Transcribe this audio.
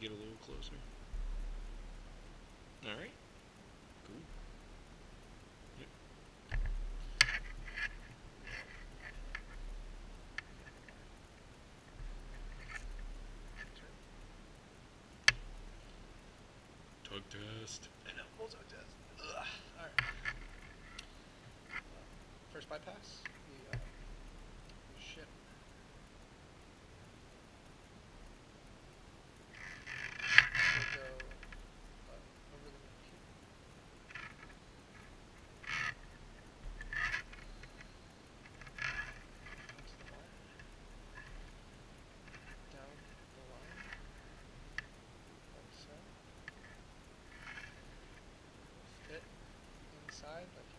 get a little closer. All right. Cool. Tug test. I know, bullseye test. Ugh. Alright. First bypass, Inside like